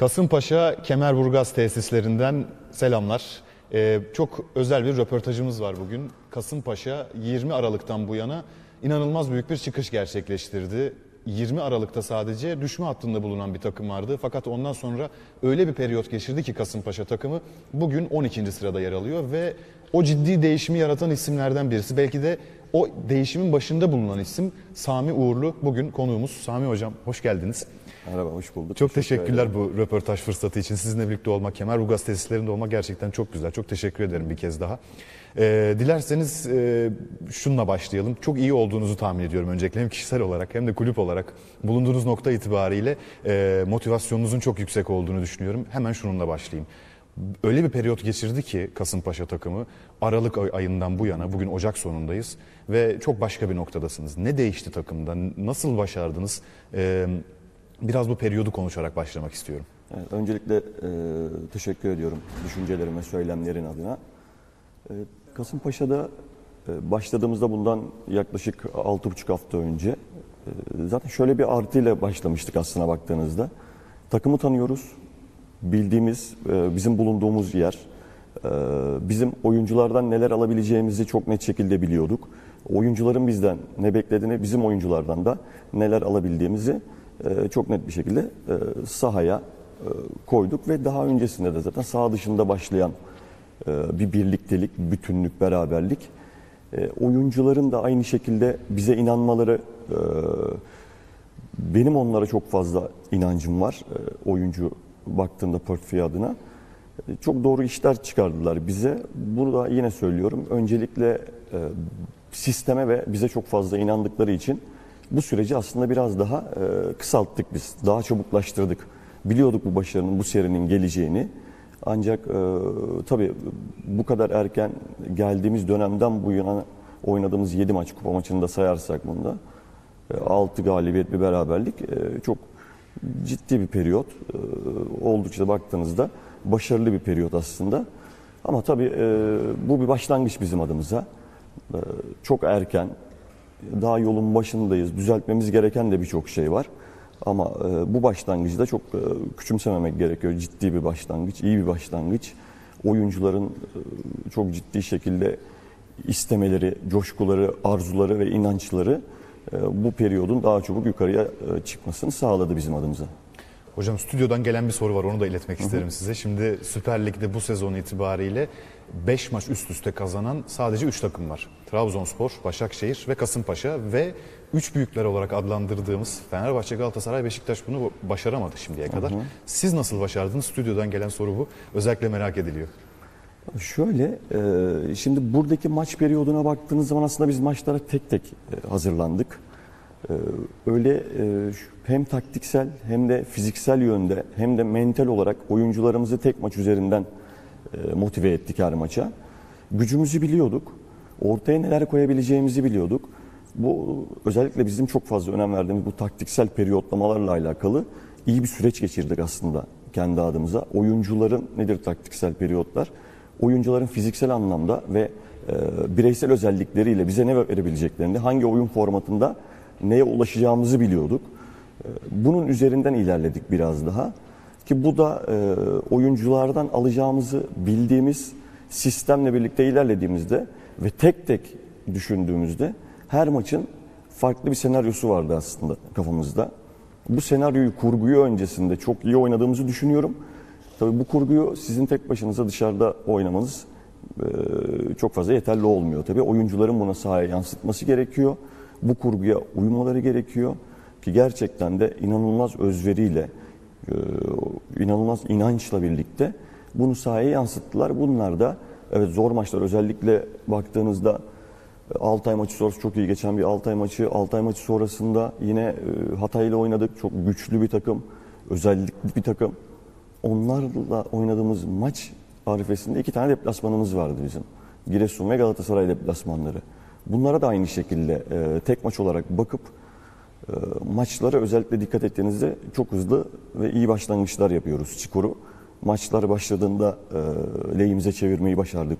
Kasımpaşa Kemerburgaz tesislerinden selamlar. Ee, çok özel bir röportajımız var bugün. Kasımpaşa 20 Aralık'tan bu yana inanılmaz büyük bir çıkış gerçekleştirdi. 20 Aralık'ta sadece düşme hattında bulunan bir takım vardı. Fakat ondan sonra öyle bir periyot geçirdi ki Kasımpaşa takımı bugün 12. sırada yer alıyor ve o ciddi değişimi yaratan isimlerden birisi. Belki de o değişimin başında bulunan isim Sami Uğurlu. Bugün konuğumuz Sami Hocam hoş geldiniz. Merhaba, hoş bulduk. Çok Teşekkür teşekkürler bu röportaj fırsatı için. Sizinle birlikte olmak, Kemerburgaz tesislerinde olmak gerçekten çok güzel. Çok teşekkür ederim bir kez daha. Ee, dilerseniz e, şununla başlayalım. Çok iyi olduğunuzu tahmin ediyorum öncelikle hem kişisel olarak hem de kulüp olarak. Bulunduğunuz nokta itibariyle e, motivasyonunuzun çok yüksek olduğunu düşünüyorum. Hemen şununla başlayayım. Öyle bir periyot geçirdi ki Kasımpaşa takımı Aralık ay- ayından bu yana bugün Ocak sonundayız ve çok başka bir noktadasınız. Ne değişti takımda? Nasıl başardınız? Ee, biraz bu periyodu konuşarak başlamak istiyorum. Evet, öncelikle e, teşekkür ediyorum düşüncelerin ve söylemlerin adına. E, Kasımpaşa'da e, başladığımızda bundan yaklaşık 6,5 hafta önce e, zaten şöyle bir artıyla başlamıştık aslına baktığınızda. Takımı tanıyoruz. Bildiğimiz, e, bizim bulunduğumuz yer, e, bizim oyunculardan neler alabileceğimizi çok net şekilde biliyorduk. Oyuncuların bizden ne beklediğini, bizim oyunculardan da neler alabildiğimizi e, çok net bir şekilde e, sahaya e, koyduk ve daha öncesinde de zaten saha dışında başlayan e, bir birliktelik, bütünlük, beraberlik. Oyuncuların da aynı şekilde bize inanmaları, benim onlara çok fazla inancım var oyuncu baktığımda portföy adına. Çok doğru işler çıkardılar bize. Burada yine söylüyorum. Öncelikle sisteme ve bize çok fazla inandıkları için bu süreci aslında biraz daha e, kısalttık biz. Daha çabuklaştırdık. Biliyorduk bu başarının, bu serinin geleceğini. Ancak e, tabii bu kadar erken geldiğimiz dönemden bu yana oynadığımız 7 maç kupa maçını da sayarsak bunda 6 galibiyet bir beraberlik e, çok ciddi bir periyot. E, Oldukça baktığınızda başarılı bir periyot aslında. Ama tabii e, bu bir başlangıç bizim adımıza. E, Çok erken, daha yolun başındayız. Düzeltmemiz gereken de birçok şey var. Ama e, bu başlangıcı da çok e, küçümsememek gerekiyor. Ciddi bir başlangıç, iyi bir başlangıç. Oyuncuların e, çok ciddi şekilde istemeleri, coşkuları, arzuları ve inançları e, bu periyodun daha çabuk yukarıya e, çıkmasını sağladı bizim adımıza. Hocam stüdyodan gelen bir soru var onu da iletmek isterim size. Şimdi Süper Lig'de bu sezon itibariyle 5 maç üst üste kazanan sadece 3 takım var. Trabzonspor, Başakşehir ve Kasımpaşa ve 3 büyükler olarak adlandırdığımız Fenerbahçe, Galatasaray, Beşiktaş bunu başaramadı şimdiye kadar. Siz nasıl başardınız? Stüdyodan gelen soru bu. Özellikle merak ediliyor. Şöyle, e, şimdi buradaki maç periyoduna baktığınız zaman aslında biz maçlara tek tek e, hazırlandık. E, Öyle e, hem taktiksel hem de fiziksel yönde hem de mental olarak oyuncularımızı tek maç üzerinden e, motive ettik her maça. Gücümüzü biliyorduk. Ortaya neler koyabileceğimizi biliyorduk. Bu özellikle bizim çok fazla önem verdiğimiz bu taktiksel periyotlamalarla alakalı iyi bir süreç geçirdik aslında kendi adımıza. Oyuncuların nedir taktiksel periyotlar? Oyuncuların fiziksel anlamda ve e, bireysel özellikleriyle bize ne verebileceklerini, hangi oyun formatında neye ulaşacağımızı biliyorduk. E, Bunun üzerinden ilerledik biraz daha. Ki bu da e, oyunculardan alacağımızı bildiğimiz sistemle birlikte ilerlediğimizde ve tek tek düşündüğümüzde her maçın farklı bir senaryosu vardı aslında kafamızda. Bu senaryoyu, kurguyu öncesinde çok iyi oynadığımızı düşünüyorum. Tabii bu kurguyu sizin tek başınıza dışarıda oynamanız e, çok fazla yeterli olmuyor. Tabii oyuncuların buna sahaya yansıtması gerekiyor. Bu kurguya uymaları gerekiyor. Ki gerçekten de inanılmaz özveriyle, e, inanılmaz inançla birlikte bunu sahaya yansıttılar. Bunlar da evet zor maçlar özellikle baktığınızda e, Altay maçı sonrası çok iyi geçen bir Altay maçı. Altay maçı sonrasında yine e, Hatay ile oynadık. Çok güçlü bir takım, özellikli bir takım. Onlarla oynadığımız maç arifesinde iki tane deplasmanımız vardı bizim. Giresun ve Galatasaray deplasmanları. Bunlara da aynı şekilde e, tek maç olarak bakıp e, maçlara özellikle dikkat ettiğinizde çok hızlı ve iyi başlangıçlar yapıyoruz Çikuru. Maçlar başladığında e, lehimize çevirmeyi başardık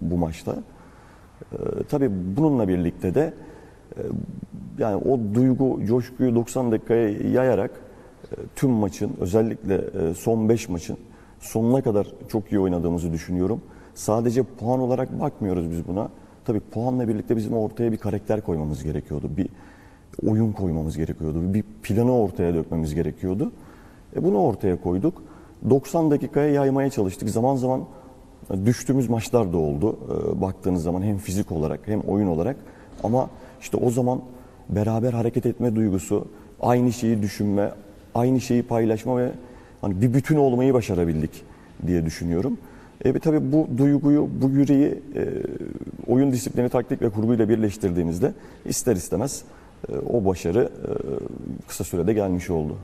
bu maçta. E, tabii bununla birlikte de e, yani o duygu, coşkuyu 90 dakikaya yayarak tüm maçın özellikle e, son 5 maçın sonuna kadar çok iyi oynadığımızı düşünüyorum. Sadece puan olarak bakmıyoruz biz buna. Tabii puanla birlikte bizim ortaya bir karakter koymamız gerekiyordu. Bir oyun koymamız gerekiyordu. Bir planı ortaya dökmemiz gerekiyordu. E bunu ortaya koyduk. 90 dakikaya yaymaya çalıştık. Zaman zaman düştüğümüz maçlar da oldu. E, baktığınız zaman hem fizik olarak hem oyun olarak. Ama işte o zaman beraber hareket etme duygusu, aynı şeyi düşünme, aynı şeyi paylaşma ve hani bir bütün olmayı başarabildik diye düşünüyorum. E tabii bu duyguyu, bu yüreği e, oyun disiplini, taktik ve kurguyla birleştirdiğimizde ister istemez e, o başarı e, kısa sürede gelmiş oldu.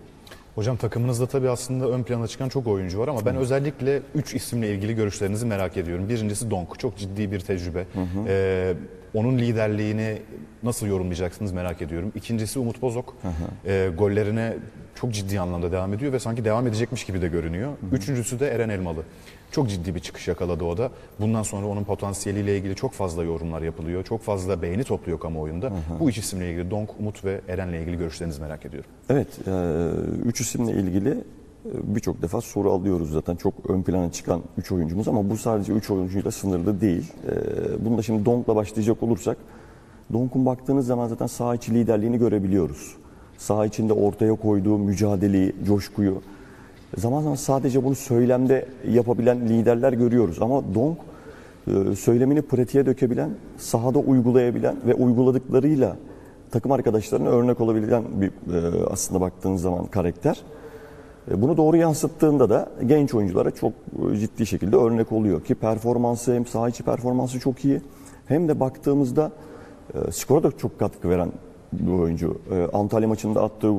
Hocam takımınızda tabii aslında ön plana çıkan çok oyuncu var ama ben özellikle 3 isimle ilgili görüşlerinizi merak ediyorum. Birincisi Donk, çok ciddi bir tecrübe. Ee, onun liderliğini nasıl yorumlayacaksınız merak ediyorum. İkincisi Umut Bozok, Ee, gollerine çok ciddi anlamda devam ediyor ve sanki devam edecekmiş gibi de görünüyor. Üçüncüsü de Eren Elmalı. Çok ciddi bir çıkış yakaladı o da. Bundan sonra onun potansiyeliyle ilgili çok fazla yorumlar yapılıyor. Çok fazla beğeni topluyor kamuoyunda. Bu üç isimle ilgili Donk, Umut ve Eren'le ilgili görüşlerinizi merak ediyorum. Evet, e, üç isimle ilgili e, birçok defa soru alıyoruz zaten. Çok ön plana çıkan üç oyuncumuz ama bu sadece üç oyuncuyla sınırlı değil. E, Bunu da şimdi Donk'la başlayacak olursak, Donk'un baktığınız zaman zaten saha içi liderliğini görebiliyoruz. Saha içinde ortaya koyduğu mücadeleyi, coşkuyu, zaman zaman sadece bunu söylemde yapabilen liderler görüyoruz. Ama Donk e, söylemini pratiğe dökebilen, sahada uygulayabilen ve uyguladıklarıyla takım arkadaşlarına örnek olabilen bir e, aslında baktığınız zaman karakter. E, Bunu doğru yansıttığında da genç oyunculara çok ciddi şekilde örnek oluyor ki performansı hem saha içi performansı çok iyi hem de baktığımızda skora da çok katkı veren bir oyuncu. Antalya maçında attığı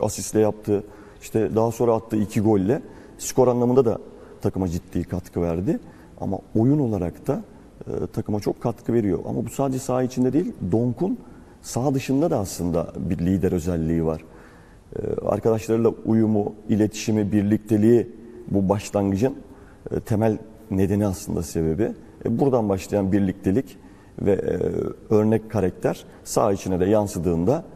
asistle yaptığı işte daha sonra attığı iki golle skor anlamında da takıma ciddi katkı verdi. Ama oyun olarak da e, takıma çok katkı veriyor. Ama bu sadece saha içinde değil, Donk'un saha dışında da aslında bir lider özelliği var. Ee, arkadaşlarıyla uyumu, iletişimi, birlikteliği bu başlangıcın e, temel nedeni aslında sebebi. E, Buradan başlayan birliktelik ve e, örnek karakter saha içine de yansıdığında e,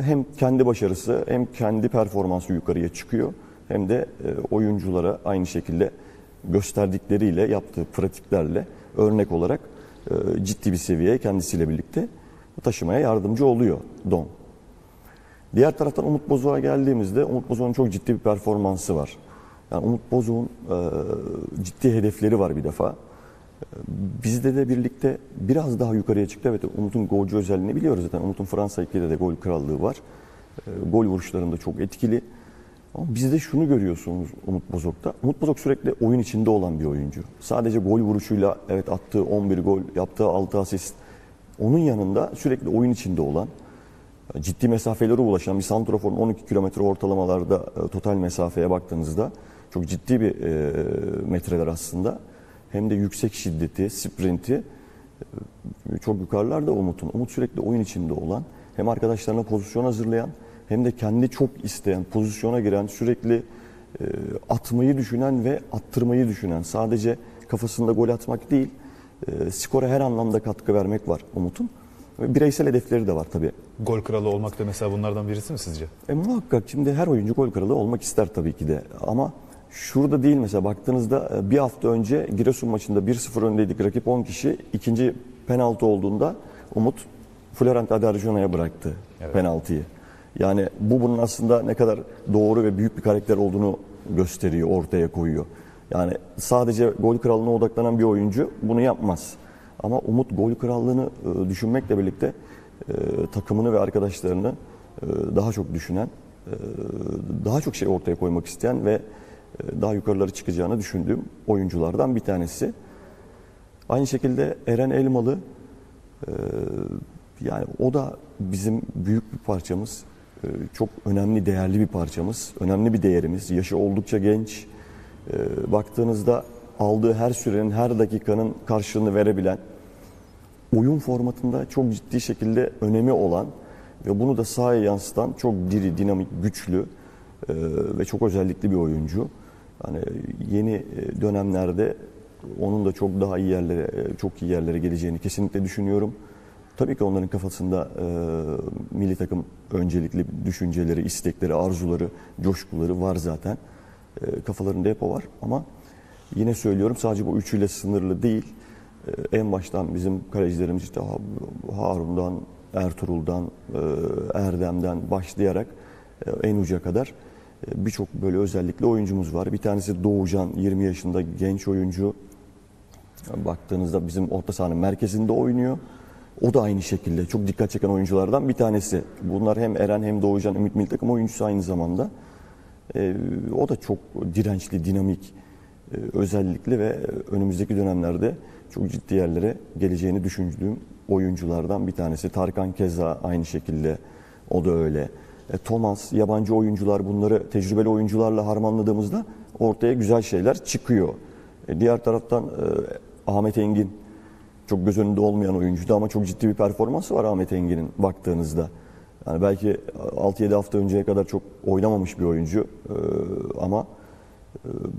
hem kendi başarısı hem kendi performansı yukarıya çıkıyor hem de e, oyunculara aynı şekilde gösterdikleriyle yaptığı pratiklerle örnek olarak e, ciddi bir seviyeye kendisiyle birlikte taşımaya yardımcı oluyor Don. Diğer taraftan Umut Bozok'a geldiğimizde Umut Bozok'un çok ciddi bir performansı var. Yani Umut Bozok'un e, ciddi hedefleri var bir defa. Bizde de birlikte biraz daha yukarıya çıktı. Evet Umut'un golcü özelliğini biliyoruz zaten. Umut'un Fransa 2'de de gol krallığı var. E, gol vuruşlarında çok etkili. Ama bizde şunu görüyorsunuz Umut Bozok'ta. Umut Bozok sürekli oyun içinde olan bir oyuncu. Sadece gol vuruşuyla evet attığı 11 gol, yaptığı 6 asist. Onun yanında sürekli oyun içinde olan, ciddi mesafelere ulaşan bir santraforun 12 kilometre ortalamalarda e, total mesafeye baktığınızda çok ciddi bir e, metreler aslında. Hem de yüksek şiddeti, sprinti e, çok yukarılarda Umut'un. Umut sürekli oyun içinde olan, hem arkadaşlarına pozisyon hazırlayan hem de kendi çok isteyen, pozisyona giren, sürekli e, atmayı düşünen ve attırmayı düşünen, sadece kafasında gol atmak değil, e, skora her anlamda katkı vermek var Umut'un. Bireysel hedefleri de var tabii. Gol kralı olmak da mesela bunlardan birisi mi sizce? E, muhakkak şimdi her oyuncu gol kralı olmak ister tabii ki de. Ama şurada değil mesela baktığınızda e, bir hafta önce Giresun maçında 1-0 öndeydik rakip 10 kişi. ikinci penaltı olduğunda Umut Florent Adarjona'ya bıraktı Evet. penaltıyı. Yani bu bunun aslında ne kadar doğru ve büyük bir karakter olduğunu gösteriyor, ortaya koyuyor. Yani sadece gol krallığına odaklanan bir oyuncu bunu yapmaz. Ama Umut gol krallığını e, düşünmekle birlikte e, takımını ve arkadaşlarını daha çok düşünen, daha çok şey ortaya koymak isteyen ve daha yukarıları çıkacağını düşündüğüm oyunculardan bir tanesi. Aynı şekilde Eren Elmalı e, yani o da bizim büyük bir parçamız. E, Çok önemli, değerli bir parçamız. Önemli bir değerimiz. Yaşı oldukça genç. E, Baktığınızda aldığı her sürenin, her dakikanın karşılığını verebilen, oyun formatında çok ciddi şekilde önemi olan ve bunu da sahaya yansıtan çok diri, dinamik, güçlü e, ve çok özellikli bir oyuncu. Yani yeni e, dönemlerde onun da çok daha iyi yerlere, e, çok iyi yerlere geleceğini kesinlikle düşünüyorum. tabii ki onların kafasında e, milli takım öncelikli düşünceleri, istekleri, arzuları, coşkuları var zaten. E, kafalarında hep o var ama yine söylüyorum sadece bu üçüyle sınırlı değil. E, en baştan bizim kalecilerimiz işte Ha- Harun'dan, Ertuğrul'dan, e, Erdem'den başlayarak e, en uca kadar birçok böyle özellikle oyuncumuz var. Bir tanesi Doğucan 20 yaşında genç oyuncu. Baktığınızda bizim orta sahanın merkezinde oynuyor. O da aynı şekilde çok dikkat çeken oyunculardan bir tanesi. Bunlar hem Eren hem Doğucan Ümit Milli Takım oyuncusu aynı zamanda. Ee, o da çok dirençli, dinamik, e, özellikle ve önümüzdeki dönemlerde çok ciddi yerlere geleceğini düşündüğüm oyunculardan bir tanesi. Tarkan Keza aynı şekilde, o da öyle. E, Thomas, yabancı oyuncular bunları tecrübeli oyuncularla harmanladığımızda ortaya güzel şeyler çıkıyor. E, diğer taraftan e, Ahmet Engin, çok göz önünde olmayan oyuncuydu ama çok ciddi bir performansı var Ahmet Engin'in baktığınızda. Yani belki 6-7 hafta önceye kadar çok oynamamış bir oyuncu ama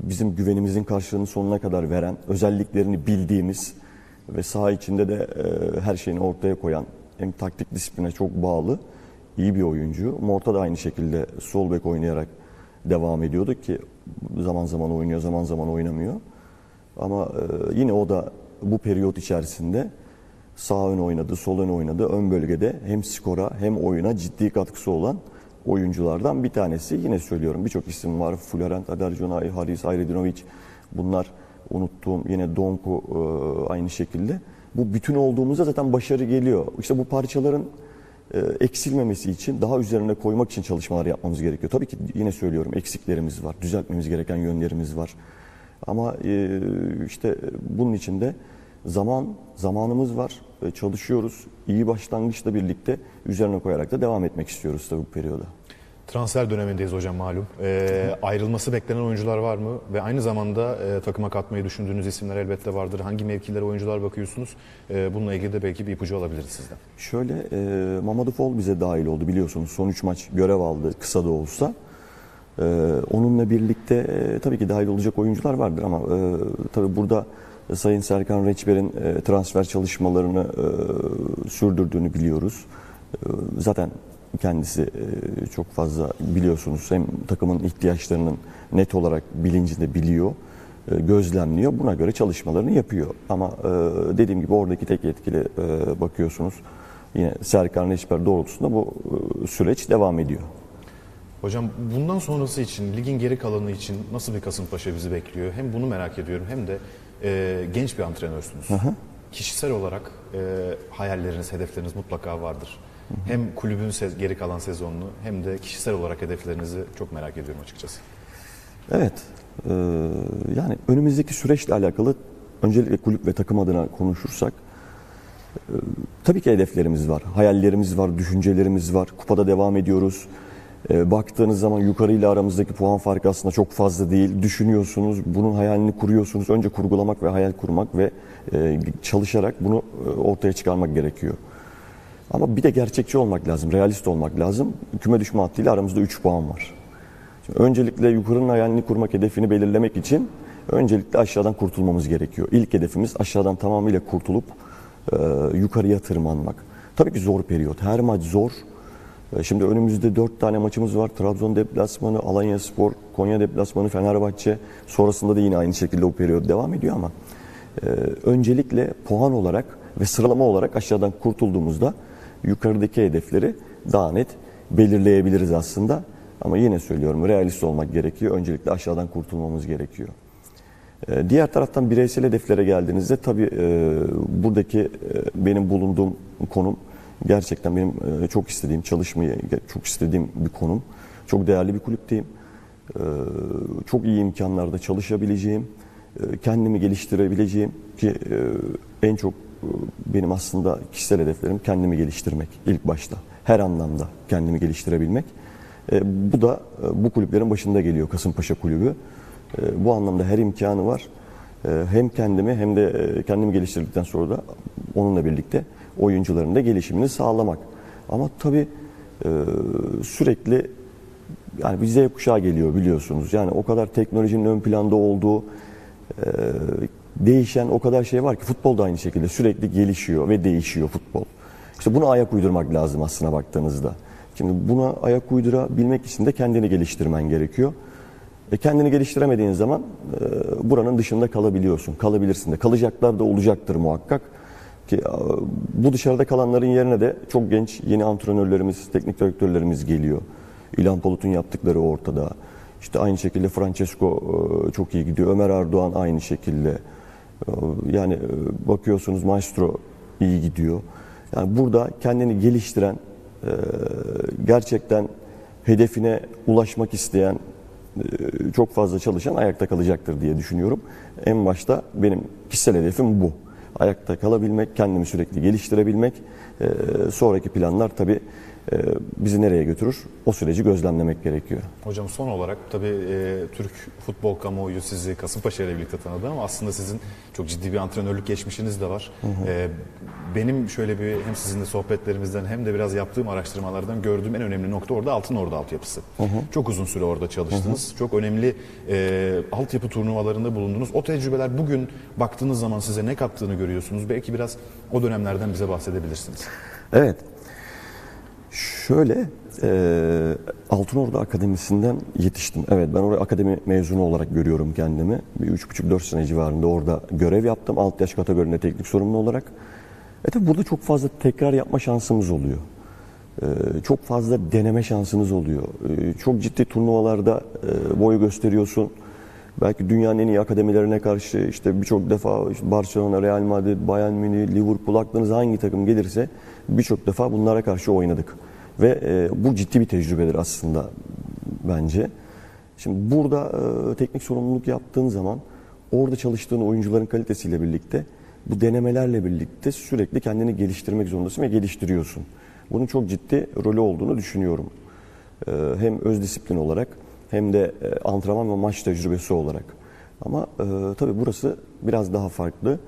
bizim güvenimizin karşılığını sonuna kadar veren, özelliklerini bildiğimiz ve saha içinde de her şeyini ortaya koyan, hem taktik disipline çok bağlı iyi bir oyuncu. Morta da aynı şekilde sol bek oynayarak devam ediyordu ki zaman zaman oynuyor, zaman zaman oynamıyor. Ama e, yine o da bu periyot içerisinde sağ ön oynadı, sol ön oynadı. Ön bölgede hem skora hem oyuna ciddi katkısı olan oyunculardan bir tanesi. Yine söylüyorum birçok isim var. Florent Adarjonay, Haris Ayredinovic bunlar unuttuğum yine Donku e, aynı şekilde. Bu bütün olduğumuzda zaten başarı geliyor. İşte bu parçaların eksilmemesi için daha üzerine koymak için çalışmalar yapmamız gerekiyor. Tabii ki yine söylüyorum eksiklerimiz var, düzeltmemiz gereken yönlerimiz var. Ama e, işte bunun için de zaman, zamanımız var, E, çalışıyoruz. İyi başlangıçla birlikte üzerine koyarak da devam etmek istiyoruz tabii bu periyoda. Transfer dönemindeyiz hocam malum. Ee, ayrılması beklenen oyuncular var mı? Ve aynı zamanda e, takıma katmayı düşündüğünüz isimler elbette vardır. Hangi mevkilere oyuncular bakıyorsunuz? Ee, bununla ilgili de belki bir ipucu alabiliriz sizden. Şöyle e, Mamadou Fall bize dahil oldu biliyorsunuz. Son 3 maç görev aldı kısa da olsa. E, onunla birlikte e, tabii ki dahil olacak oyuncular vardır ama e, tabii burada Sayın Serkan Reçber'in e, transfer çalışmalarını e, sürdürdüğünü biliyoruz. E, zaten kendisi e, çok fazla biliyorsunuz hem takımın ihtiyaçlarının net olarak bilincinde biliyor, e, gözlemliyor. Buna göre çalışmalarını yapıyor. Ama e, dediğim gibi oradaki tek yetkili bakıyorsunuz yine Serkan Reçber doğrultusunda bu süreç devam ediyor. Hocam bundan sonrası için, ligin geri kalanı için nasıl bir Kasımpaşa bizi bekliyor? Hem bunu merak ediyorum hem de e, genç bir antrenörsünüz. Kişisel olarak e, hayalleriniz, hedefleriniz mutlaka vardır. Hem kulübün geri kalan sezonunu hem de kişisel olarak hedeflerinizi çok merak ediyorum açıkçası. Evet. e, yani önümüzdeki süreçle alakalı öncelikle kulüp ve takım adına konuşursak e, tabii ki hedeflerimiz var, hayallerimiz var, düşüncelerimiz var. Kupada devam ediyoruz. E, baktığınız zaman yukarıyla aramızdaki puan farkı aslında çok fazla değil. Düşünüyorsunuz, bunun hayalini kuruyorsunuz. Önce kurgulamak ve hayal kurmak ve e, çalışarak bunu e, ortaya çıkarmak gerekiyor. Ama bir de gerçekçi olmak lazım, realist olmak lazım. Küme düşme hattıyla aramızda 3 puan var. Şimdi öncelikle yukarının hayalini kurmak, hedefini belirlemek için öncelikle aşağıdan kurtulmamız gerekiyor. İlk hedefimiz aşağıdan tamamıyla kurtulup e, yukarıya tırmanmak. Tabii ki zor periyot. Her maç zor. E, şimdi önümüzde 4 tane maçımız var. Trabzon deplasmanı, Alanya Spor, Konya deplasmanı, Fenerbahçe. Sonrasında da yine aynı şekilde bu periyot devam ediyor ama e, öncelikle puan olarak ve sıralama olarak aşağıdan kurtulduğumuzda yukarıdaki hedefleri daha net belirleyebiliriz aslında. Ama yine söylüyorum realist olmak gerekiyor. Öncelikle aşağıdan kurtulmamız gerekiyor. Ee, Diğer taraftan bireysel hedeflere geldiğinizde tabii e, buradaki e, benim bulunduğum konum gerçekten benim e, çok istediğim, çalışmayı çok istediğim bir konum. Çok değerli bir kulüpteyim. Ee, Çok iyi imkanlarda çalışabileceğim, kendimi geliştirebileceğim ki en çok benim aslında kişisel hedeflerim kendimi geliştirmek ilk başta. Her anlamda kendimi geliştirebilmek. E, Bu da e, bu kulüplerin başında geliyor Kasımpaşa Kulübü. E, Bu anlamda her imkanı var. Hem kendimi hem de kendimi geliştirdikten sonra da onunla birlikte oyuncuların da gelişimini sağlamak. Ama tabii sürekli yani bir Z kuşağı geliyor biliyorsunuz. Yani o kadar teknolojinin ön planda olduğu, değişen o kadar şey var ki futbol da aynı şekilde sürekli gelişiyor ve değişiyor futbol. İşte buna ayak uydurmak lazım aslına baktığınızda. Şimdi buna ayak uydurabilmek için de kendini geliştirmen gerekiyor. E kendini geliştiremediğin zaman e, buranın dışında kalabiliyorsun. Kalabilirsin de. Kalacaklar da olacaktır muhakkak. Ki e, bu dışarıda kalanların yerine de çok genç yeni antrenörlerimiz, teknik direktörlerimiz geliyor. İlhan Palut'un yaptıkları ortada. İşte aynı şekilde Francesco e, çok iyi gidiyor. Ömer Erdoğan aynı şekilde. E, Yani e, bakıyorsunuz Maestro iyi gidiyor. Yani burada kendini geliştiren, e, gerçekten hedefine ulaşmak isteyen, e, çok fazla çalışan ayakta kalacaktır diye düşünüyorum. En başta benim kişisel hedefim bu. Ayakta kalabilmek, kendimi sürekli geliştirebilmek. Sonraki planlar tabii bizi nereye götürür? O süreci gözlemlemek gerekiyor. Hocam son olarak tabii e, Türk futbol kamuoyu sizi Kasımpaşa ile birlikte tanıdı ama aslında sizin çok ciddi bir antrenörlük geçmişiniz de var. E, benim şöyle bir hem sizinle sohbetlerimizden hem de biraz yaptığım araştırmalardan gördüğüm en önemli nokta orada Altın Ordu altyapısı. Çok uzun süre orada çalıştınız. Çok önemli e, altyapı turnuvalarında bulundunuz. O tecrübeler bugün baktığınız zaman size ne kattığını görüyorsunuz. Belki biraz o dönemlerden bize bahsedebilirsiniz. Evet. Şöyle, e, Altınordu Akademisi'nden yetiştim. Evet, ben oraya akademi mezunu olarak görüyorum kendimi. Bir üç buçuk dört sene civarında orada görev yaptım. Alt yaş kategorinde teknik sorumlu olarak. E tabi burada çok fazla tekrar yapma şansımız oluyor. E, çok fazla deneme şansınız oluyor. E, çok ciddi turnuvalarda e, boy gösteriyorsun. Belki dünyanın en iyi akademilerine karşı işte birçok defa işte Barcelona, Real Madrid, Bayern Münih, Liverpool aklınıza hangi takım gelirse birçok defa bunlara karşı oynadık. Ve e, bu ciddi bir tecrübedir aslında bence. Şimdi burada e, teknik sorumluluk yaptığın zaman orada çalıştığın oyuncuların kalitesiyle birlikte bu denemelerle birlikte sürekli kendini geliştirmek zorundasın ve geliştiriyorsun. Bunun çok ciddi rolü olduğunu düşünüyorum. E, hem öz disiplin olarak hem de e, antrenman ve maç tecrübesi olarak. Ama e, tabii burası biraz daha farklı.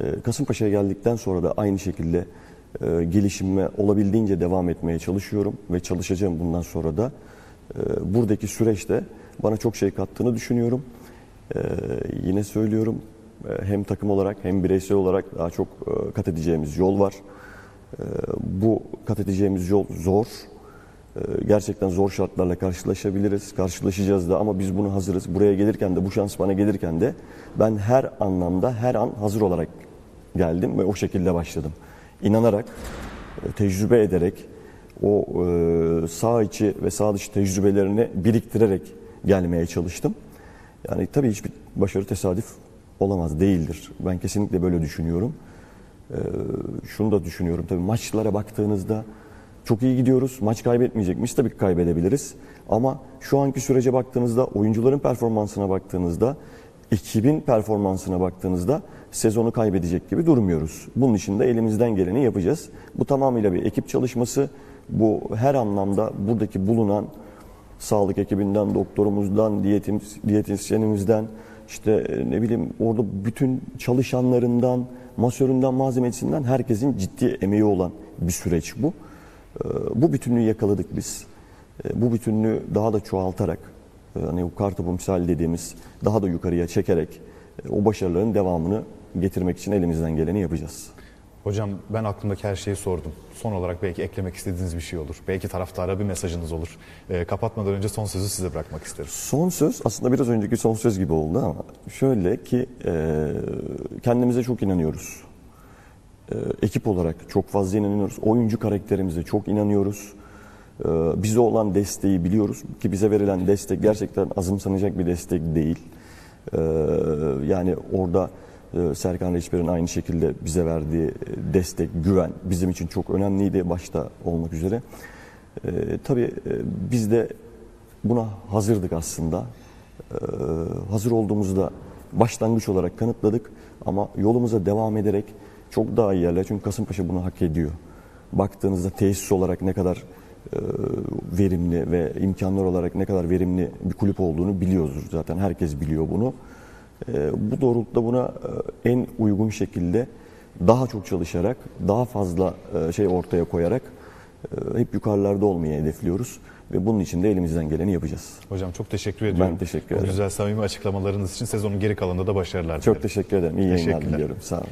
E, Kasımpaşa'ya geldikten sonra da aynı şekilde e, olabildiğince devam etmeye çalışıyorum ve çalışacağım bundan sonra da. E, buradaki süreçte bana çok şey kattığını düşünüyorum. E, yine söylüyorum e, hem takım olarak hem bireysel olarak daha çok e, kat edeceğimiz yol var. Bu kat edeceğimiz yol zor. Gerçekten zor şartlarla karşılaşabiliriz, karşılaşacağız da ama biz bunu hazırız. Buraya gelirken de, bu şans bana gelirken de ben her anlamda, her an hazır olarak geldim ve o şekilde başladım. İnanarak, e, tecrübe ederek, o e, sağ içi ve sağ dışı tecrübelerini biriktirerek gelmeye çalıştım. Yani tabii hiçbir başarı tesadüf olamaz, değildir. Ben kesinlikle böyle düşünüyorum. Ee, şunu da düşünüyorum tabii maçlara baktığınızda çok iyi gidiyoruz. Maç kaybetmeyecek miyiz? Tabii ki kaybedebiliriz. Ama şu anki sürece baktığınızda, oyuncuların performansına baktığınızda, ekibin performansına baktığınızda sezonu kaybedecek gibi durmuyoruz. Bunun için de elimizden geleni yapacağız. Bu tamamıyla bir ekip çalışması. Bu her anlamda buradaki bulunan sağlık ekibinden, doktorumuzdan, diyetisyenimizden, işte ne bileyim orada bütün çalışanlarından, masöründen, malzemecisinden herkesin ciddi emeği olan bir süreç bu. Ee, Bu bütünlüğü yakaladık biz. Ee, Bu bütünlüğü daha da çoğaltarak, hani o kartopu misal dediğimiz daha da yukarıya çekerek e, o başarıların devamını getirmek için elimizden geleni yapacağız. Hocam ben aklımdaki her şeyi sordum. Son olarak belki eklemek istediğiniz bir şey olur. Belki taraftara bir mesajınız olur. Ee, kapatmadan önce son sözü size bırakmak isterim. Son söz aslında biraz önceki son söz gibi oldu ama şöyle ki e, kendimize çok inanıyoruz. E, ekip olarak çok fazla inanıyoruz. Oyuncu karakterimize çok inanıyoruz. E, bize olan desteği biliyoruz ki bize verilen destek gerçekten azımsanacak bir destek değil. E, yani orada e, Serkan Reçber'in aynı şekilde bize verdiği e, destek, güven bizim için çok önemliydi başta olmak üzere. E, tabii e, biz de buna hazırdık aslında. Ee, hazır olduğumuzda başlangıç olarak kanıtladık ama yolumuza devam ederek çok daha iyi yerler. Çünkü Kasımpaşa bunu hak ediyor. Baktığınızda tesis olarak ne kadar verimli ve imkanlar olarak ne kadar verimli bir kulüp olduğunu biliyoruz zaten. Herkes biliyor bunu. E, bu doğrultuda buna e, en uygun şekilde daha çok çalışarak, daha fazla e, şey ortaya koyarak e, hep yukarılarda olmayı hedefliyoruz. Ve bunun için de elimizden geleni yapacağız. Hocam çok teşekkür ediyorum. Ben teşekkür ederim. güzel samimi açıklamalarınız için sezonun geri kalanında da başarılar Çok dilerim. teşekkür ederim. İyi yayınlar diliyorum. Sağ olun.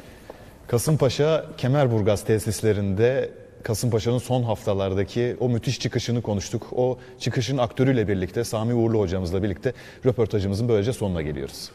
Kasımpaşa Kemerburgaz tesislerinde Kasımpaşa'nın son haftalardaki o müthiş çıkışını konuştuk. O çıkışın aktörüyle birlikte Sami Uğurlu hocamızla birlikte röportajımızın böylece sonuna geliyoruz.